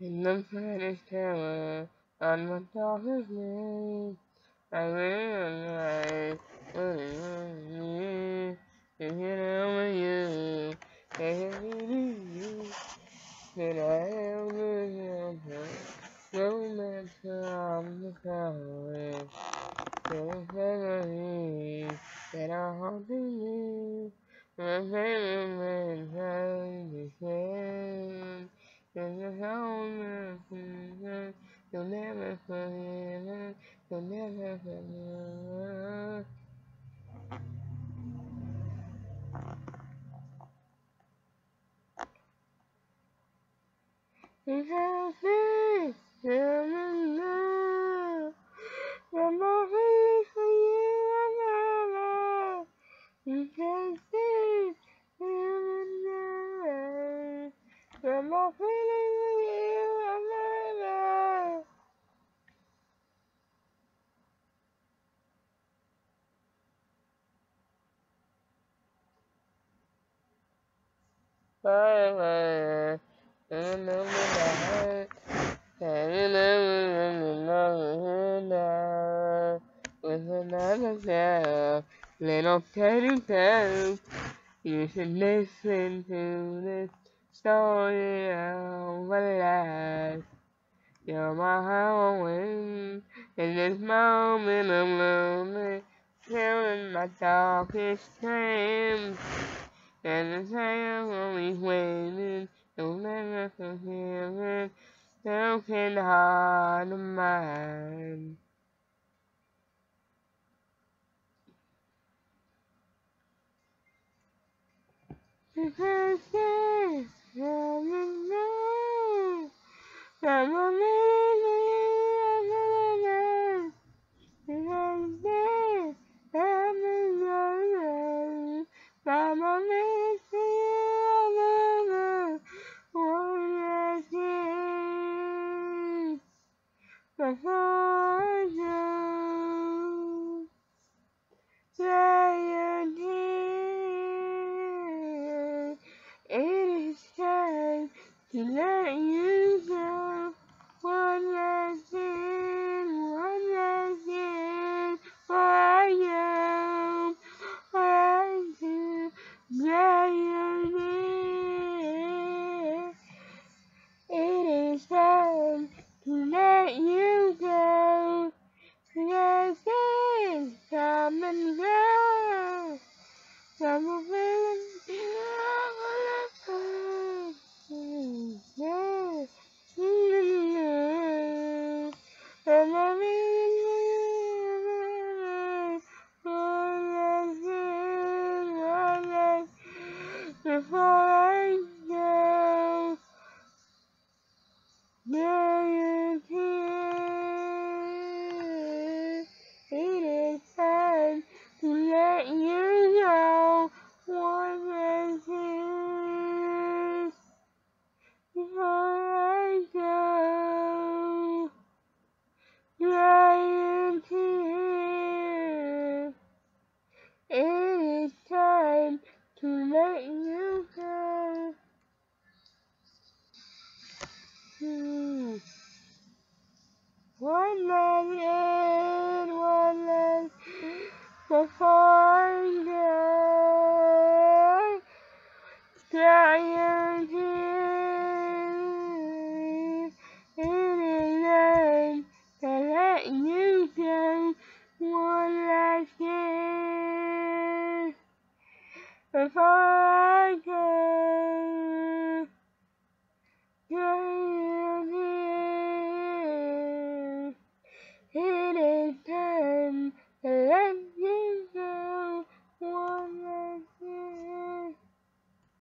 In the Spanish tower, on my daughter's name, I realize what it was to get over you, and you, that I am the romance from the flowers, the memories that are haunting you, my favorite man, how you stand. You'll never forget, you'll never forget, you'll never forget. You have this. I'm for you. You can see. I'm for you, I'm love. Bye bye. With another girl, little teddy bear, you should listen to this story of my life. You're my Halloween, in this moment I'm lonely, feeling my darkest dreams. And the time only waiting, you'll never forgive it, broken heart of mine. Because this, I'm in love, I'm a little Because this, I'm in love, I'm a little one last kiss you. It is time to let you Before Last and one last before I go. Dry your tears. It is time to let you. One last before I go.